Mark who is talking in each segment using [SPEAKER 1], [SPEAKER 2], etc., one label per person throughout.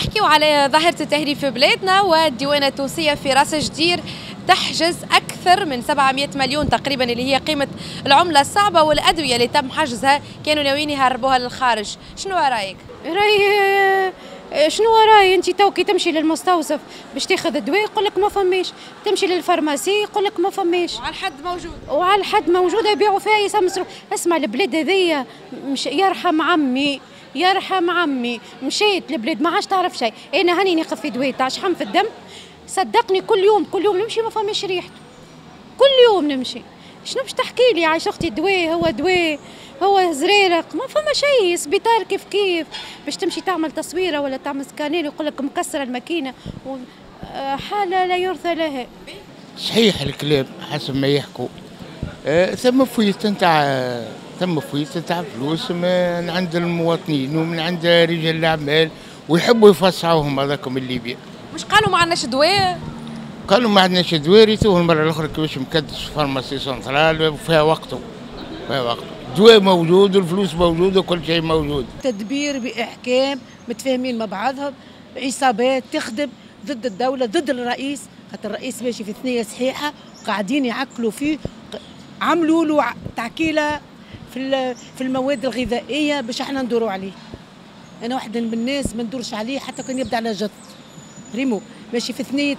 [SPEAKER 1] نحكيو على ظاهرة التهريب في بلادنا والديوانة التونسية في رأس جدير تحجز أكثر من 700 مليون تقريبا اللي هي قيمة العملة الصعبة والأدوية اللي تم حجزها. كانوا ناويين يهربوها للخارج. شنو رأيك؟
[SPEAKER 2] رأي شنو رأي أنت توكي تمشي للمستوصف باش تاخذ الدواء يقول لك ما فماش. تمشي لل pharmacie يقول لك ما فماش.
[SPEAKER 1] وعلى الحد موجود.
[SPEAKER 2] وعلى الحد موجود يبيعوا فيها يسمسروا. اسمع البلاد هذيا مش يرحم عمي. يرحم عمي مشيت لبلاد ما عادش تعرف شيء. أنا هاني ناخذ في دواء تاع شحم في الدم. صدقني كل يوم كل يوم نمشي ما فماش ريحته. كل يوم نمشي. شنو باش تحكي لي؟ عايش أختي دواء هو دواء هو زريرق. ما فما شيء سبيطار كيف كيف. باش تمشي تعمل تصويرة ولا تعمل سكانير يقول لك مكسره الماكينة حالة لا يرثى لها.
[SPEAKER 3] صحيح الكلام حسب ما يحكوا. آه ثم fuite نتاع ثم fuite نتاع فلوس من عند المواطنين ومن عند رجال الأعمال ويحبوا يفصعوهم هذاكم الليبيا
[SPEAKER 1] مش قالوا ما عندناش دواء
[SPEAKER 3] قالوا ما عندناش دواء ريتوه المرة الأخرى كيفاش مكدس pharmacie centrale وفيها وقته فيها وقته. الدواء موجود والفلوس موجود وكل شيء موجود.
[SPEAKER 4] تدبير بإحكام متفاهمين مع بعضهم عصابات تخدم ضد الدولة ضد الرئيس. خاطر الرئيس ماشي في ثنية صحيحة قاعدين يعكلوا فيه عملوا له تعكيلة في في المواد الغذائية باش إحنا ندوروا عليه. أنا واحدة من الناس ما ندورش عليه حتى كان يبدأ على جد ريمو. ماشي في ثنية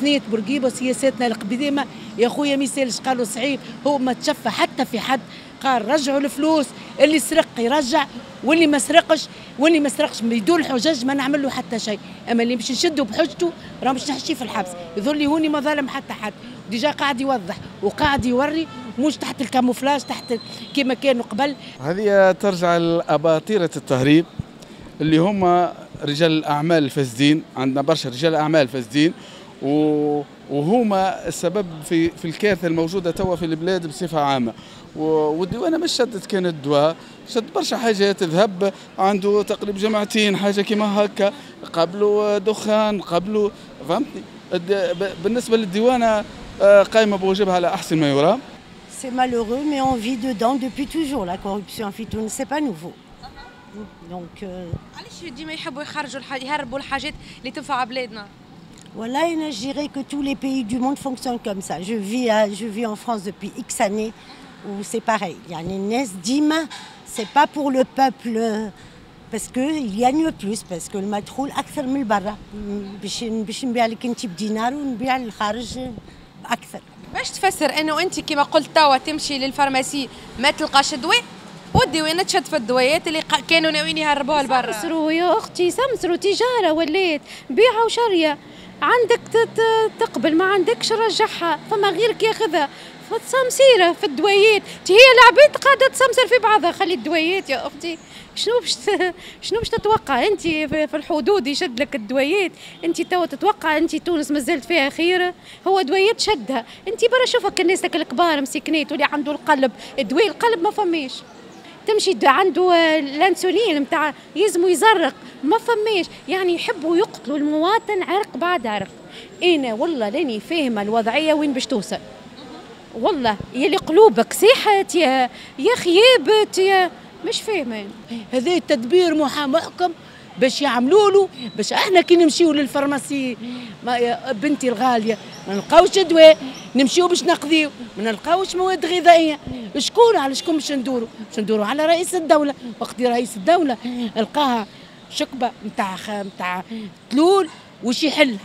[SPEAKER 4] ثنية بورقيبة سياساتنا القديمة يا خويا ما يسالش قالوا صعيب هو ما تشفى حتى في حد. قال رجعوا الفلوس اللي سرق يرجع واللي ما سرقش واللي ما سرقش بدون حجج ما نعمل له حتى شيء. أما اللي باش نشدوا بحجته راه باش نحشيه في الحبس. يظل هوني ما ظلم حتى حد. déjà قاعد يوضح وقاعد يوري مش تحت ال camouflage تحت كما كانوا قبل.
[SPEAKER 5] هذه ترجع لأباطرة التهريب اللي هم رجال الأعمال الفاسدين عندنا برشا رجال أعمال فاسدين وهما السبب في في الكارثة الموجودة توا في البلاد بصفة عامة. والديوانة مش شدت كانت دواء شد برشا حاجات ذهب عنده تقريبا جمعتين حاجة كيما هكا قبله دخان قبله فهمتني؟ بالنسبة للديوانة قائمة بواجبها على أحسن ما يرام.
[SPEAKER 6] C'est malheureux, mais on vit dedans depuis toujours. La corruption en Fitoun, c'est pas nouveau. Donc.
[SPEAKER 1] علاش ديما يحبوا يخرجوا يهربوا الحاجات اللي تنفع بلادنا؟
[SPEAKER 6] Voilà, et je dirais que tous les pays du monde fonctionnent comme ça. Je vis, à, je vis en France depuis X années où c'est pareil. Il y a une Nesdim, c'est pas pour le peuple parce qu'il gagne plus parce que المدخول أكثر من برا باش باش نبيع لك أنت بدينار ونبيع للخارج أكثر.
[SPEAKER 1] باش تفسر انه انت كما قلت توا تمشي للفارماسي ما تلقاش دواء والديوانه تشد في الدوايات اللي كانوا ناويين يهربوها لبرا.
[SPEAKER 2] سمسروا يا أختي سمسروا تجارة ولات بيعة وشرية. عندك تقبل ما عندكش رجعها فما غيرك ياخذها فتسمسيره في الدويات هي العبيد قاعدة تسمسر في بعضها. خلي الدويات يا أختي. شنو باش شنو باش تتوقع؟ أنت في الحدود يشد لك الدويات أنت توا تتوقع أنت تونس مازالت فيها خير؟ هو دويات شدها. أنت برا شوفك الناس الكبار مسكنات واللي عنده القلب. دواء القلب ما فماش تمشي عنده الانسولين نتاع يزمو يزرق ما فماش. يعني يحبوا يقتلوا المواطن عرق بعد عرق. إنا والله لاني فاهمة الوضعية وين باش توصل. والله يلي قلوبك ساحت يا يا خيابت يا مش فاهمة.
[SPEAKER 4] هذا التدبير محكم. باش يعملوا له باش إحنا كي نمشيو لل pharmacie ما يا بنتي الغالية ما نلقاوش دواء نمشيو باش نقضيو ما نلقاوش مواد غذائية. شكون؟ على شكون باش ندوروا باش ندوروا على رئيس الدولة. وقت رئيس الدولة لقاها شكبة نتاع نتاع تلول وش يحلها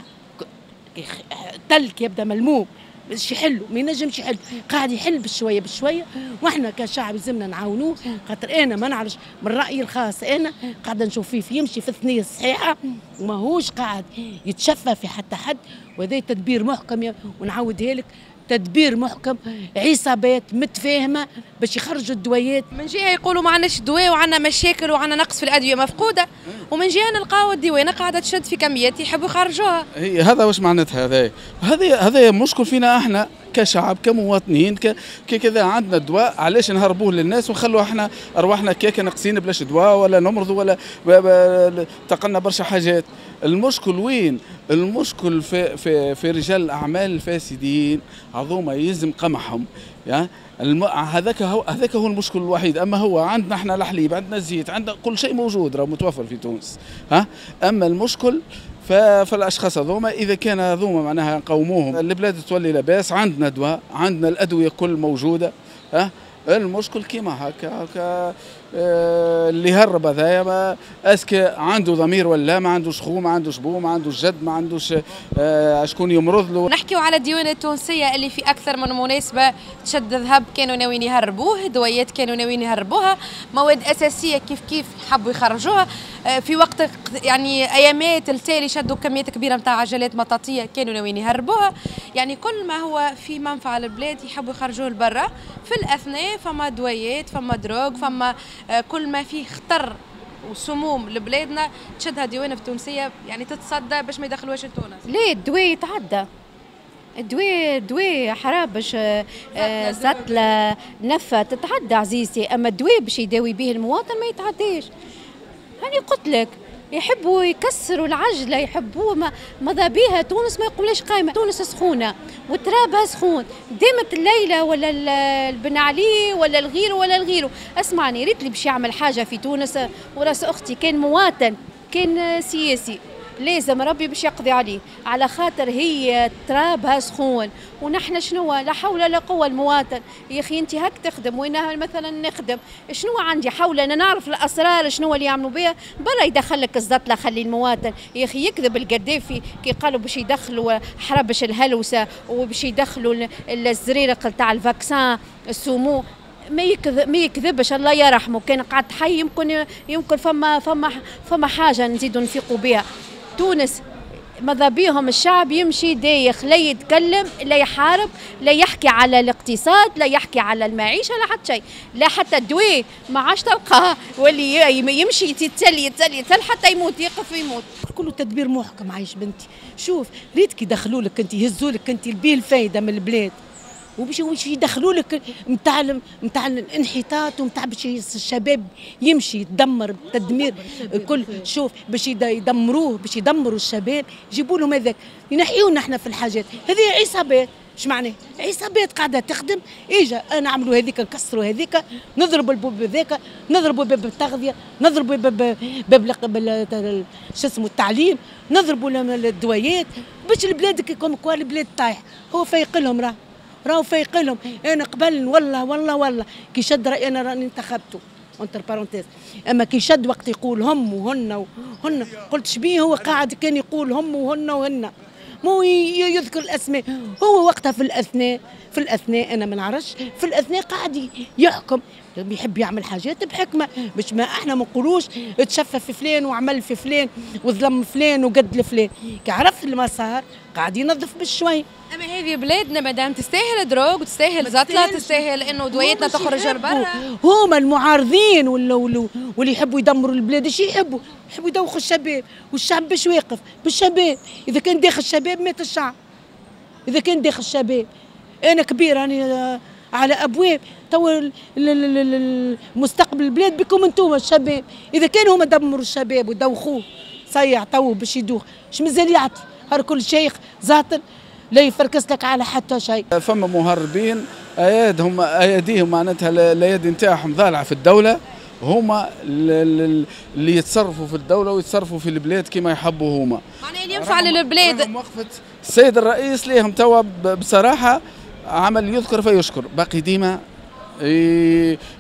[SPEAKER 4] تلك يبدأ ملموم. باش يحلوا ما ينجمش يحل. قاعد يحل بشويه بشويه وإحنا كشعب لازمنا نعاونوه خاطر أنا ما نعرفش من رأيي الخاص أنا قاعدة نشوف فيه يمشي في الثنية الصحيحة وماهوش قاعد يتشفى في حتى حد وهذا تدبير محكم ونعاودها لك. تدبير محكم. عصابات متفاهمة باش يخرجوا الدويات.
[SPEAKER 1] من جهة يقولوا ما عندناش دواء وعندنا مشاكل وعندنا نقص في الأدوية مفقودة. ومن جهة نلقاو الديوانه قاعدة تشد في كميات يحبوا يخرجوها.
[SPEAKER 5] هي هذا واش معناتها هذا هذا هذا مشكل فينا إحنا. كشعب كمواطنين كذا عندنا دواء علاش نهربوه للناس ونخلوا إحنا ارواحنا كيكه ناقصين بلاش دواء ولا نمرضوا ولا تقلنا برشا حاجات. المشكل وين؟ المشكل في في في رجال الأعمال الفاسدين هذوما يلزم قمعهم يا؟ الم... هذاك هو هذاك هو المشكل الوحيد. أما هو عندنا إحنا الحليب عندنا الزيت عندنا كل شيء موجود راه متوفر في تونس ها؟ أما المشكل فالأشخاص هذوما إذا كان هذوما معناها نقوموهم البلاد تولي لاباس عندنا دواء عندنا الأدوية كل موجودة ها؟ المشكل كيما هكا هكا اللي هرب هذايا est-ce que عنده ضمير ولا ما عندوش خو ما عندوش بو ما عندوش جد ما عندوش آه، شكون يمرض له.
[SPEAKER 1] نحكيو على الديوان التونسية اللي في أكثر من مناسبة تشد ذهب كانوا ناويين يهربوه دويات كانوا ناويين يهربوها مواد أساسية كيف كيف حبوا يخرجوها. آه، في وقت يعني أيامات التالي شدوا كميات كبيرة نتاع عجلات مطاطية كانوا ناويين يهربوها. يعني كل ما هو في منفعة للبلاد يحبوا يخرجوه لبرا. في الأثناء فما دويات فما دروغ فما آه، كل ما فيه خطر وسموم لبلادنا تشدها ديوانه التونسية يعني تتصدى باش ما يدخلوهاش لتونس.
[SPEAKER 2] ليه الدواء يتعدى؟ الدواء الدواء حرام باش آه، نفة تتعدى عزيزتي. أما الدواء باش يداوي به المواطن ما يتعداش هاني قلت لك يحبوا يكسروا العجلة يحبوا ما ماذا بيها؟ تونس ما يقولش قايمة تونس سخونة وترابها سخون ديمت الليلة ولا البن علي ولا الغير ولا الغير. اسمعني ريت لي باش يعمل حاجة في تونس. ورأس أختي كان مواطن كان سياسي. لازم ربي باش يقضي عليه. على خاطر هي ترابها سخون ونحن شنو؟ لا حول ولا قوة المواطن. يا أخي أنت هك تخدم وأنا مثلا نخدم؟ شنو عندي؟ حول أنا نعرف الأسرار شنو اللي يعملوا بها برا يدخل لك الزطله خلي المواطن. يا أخي يكذب القدافي كي قالوا باش يدخلوا حربش الهلوسة وباش يدخلوا الزريرق تاع ال vaccin السمو ما يكذب ما يكذبش. الله يرحمه. كان قعد حي يمكن يمكن فما فما فما حاجة نزيدوا نفيقوا بها تونس ماذا بيهم الشعب يمشي دايخ لا يتكلم لا يحارب لا يحكي على الاقتصاد لا يحكي على المعيشة لا حتى شيء لا حتى الدواء ما عادش تلقاه. واللي يمشي يتسلي يتسلي يتسل حتى يموت يقف يموت
[SPEAKER 4] كله تدبير محكم عايش بنتي. شوف ريت كي يدخلوا لك انت يهزوا لك انت البيه الفايده من البلاد. وباش يدخلوا لك نتاع نتاع الانحطاط ونتاع باش الشباب يمشي يتدمر تدمير كل. شوف باش يدمروه باش يدمروا الشباب. يجيبوا لهم هذاك. ينحيونا إحنا في الحاجات. هذه عصابات. إيش معناه؟ عصابات قاعدة تخدم. إجا نعملوا هذيك نكسروا هذيك. نضربوا الباب هذاك نضربوا باب التغذية. نضربوا باب باب شو اسمه التعليم. نضربوا الدوايات باش البلاد كيكون كوا البلاد طايح. هو فايق لهم راه. راهو فايق لهم أنا قبل والله والله والله كي شد رأي أنا راني انتخبته. entre parenthèses أما كي شد وقت يقول هم وهن وهن قلت شبيه هو قاعد كان يقول هم وهن وهن؟ مو يذكر الأسماء. هو وقتها في الاثناء في الأثناء أنا ما نعرفش في الأثناء قاعد يحكم. بيحب يعمل حاجات بحكمة باش ما إحنا ما نقولوش تشفى في فلان وعمل في فلان وظلم فلان وقد لفلان كي عرف المسار قاعد ينظف بالشوي.
[SPEAKER 1] أما هذه بلادنا مدام تستاهل دروغ وتستاهل زطلة تستاهل إنه دويتنا تخرج لبرا.
[SPEAKER 4] هما المعارضين واللي يحبوا يدمروا البلاد إيش يحبوا؟ يحبوا يدوخوا الشباب والشعب باش واقف؟ بالشباب. إذا كان داخل الشباب مات الشعب. إذا كان داخل الشباب. أنا كبير راني على أبواب. تو مستقبل البلاد بكم أنتم الشباب. إذا كانوا هما دمروا الشباب ودوخوه صيع تو باش يدوخ. إش مازال يعطي؟ هر كل شيخ زاطل لا يفركس لك على حتى شيء.
[SPEAKER 5] فما مهربين ايادهم أياديهم معناتها الايادي نتاعهم ضالعة في الدولة. هما اللي يتصرفوا في الدولة ويتصرفوا في البلاد كما يحبوا هما.
[SPEAKER 1] معناها اللي ينفع للبلاد.
[SPEAKER 5] وقفة السيد الرئيس ليهم توا بصراحة عمل يذكر فيشكر. باقي ديما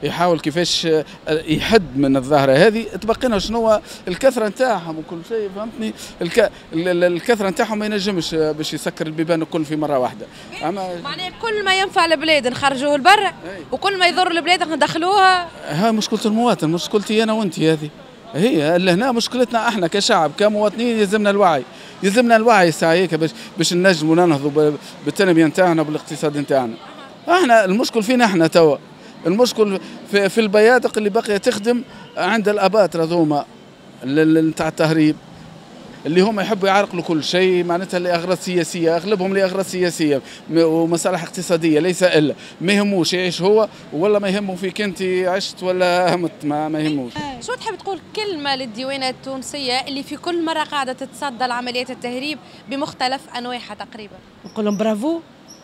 [SPEAKER 5] يحاول كيفاش يحد من الظاهرة هذه. تبقينا شنو الكثرة نتاعهم وكل شيء فهمتني؟ الك... الكثرة نتاعهم ما ينجمش باش يسكر البيبان الكل في مرة واحدة.
[SPEAKER 1] أما معناها كل ما ينفع البلاد نخرجوه لبرا وكل ما يضر البلاد ندخلوها.
[SPEAKER 5] ها مشكلة المواطن مشكلتي أنا وانت هذه. هي اللي هنا مشكلتنا إحنا كشعب كمواطنين يلزمنا الوعي. يلزمنا الوعي ساعة باش باش ننجموا ننهضوا بالتنمية نتاعنا بالاقتصاد نتاعنا. إحنا المشكل فينا إحنا توا. المشكل في, في البيادق اللي بقي تخدم عند الأبات هذوما نتاع التهريب اللي هم يحبوا يعرقلوا كل شيء معناتها لاغراض سياسية أغلبهم لاغراض سياسية ومصالح اقتصادية ليس إلا. ما يهموش يعيش هو ولا ما يهمه فيك أنت عشت ولا همت ما, ما يهموش.
[SPEAKER 1] شو تحب تقول كلمة للديوانة التونسية اللي في كل مرة قاعدة تتصدى لعمليات التهريب بمختلف أنواعها تقريبا؟
[SPEAKER 4] نقول لهم برافو.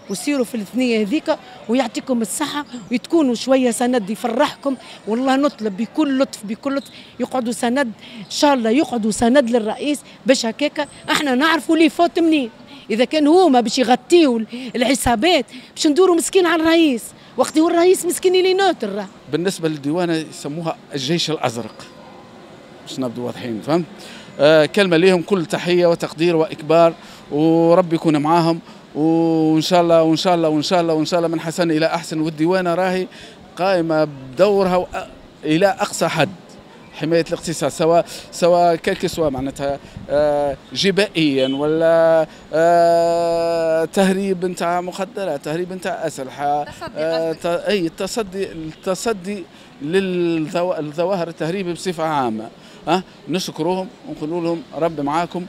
[SPEAKER 4] وسيروا في الاثنيه هذيك ويعطيكم الصحة وتكونوا شوية سند يفرحكم. والله نطلب بكل لطف بكل لطف. يقعدوا سند إن شاء الله يقعدوا سند للرئيس باش هكاك إحنا نعرفوا لي فوت منين. إذا كان هما باش يغطيوا الحسابات باش ندوروا مسكين على الرئيس. وقت هو الرئيس مسكين اللي نوتر.
[SPEAKER 5] بالنسبة للديوانة يسموها الجيش الأزرق. باش نبدو واضحين فهمت؟ آه كلمة ليهم كل تحية وتقدير وإكبار. وربي يكون معاهم. وان شاء الله وان شاء الله وان شاء الله وان شاء الله من حسن إلى أحسن. والديوانه راهي قائمة بدورها إلى أقصى حد. حماية الاقتصاد سواء سواء كل سواء معناتها آه، جبائيا ولا آه، تهريب نتاع مخدرات تهريب نتاع
[SPEAKER 1] أسلحة
[SPEAKER 5] آه، أي التصدي التصدي للظواهر التهريب بصفة عامة. أه نشكرهم ونقول لهم رب معاكم.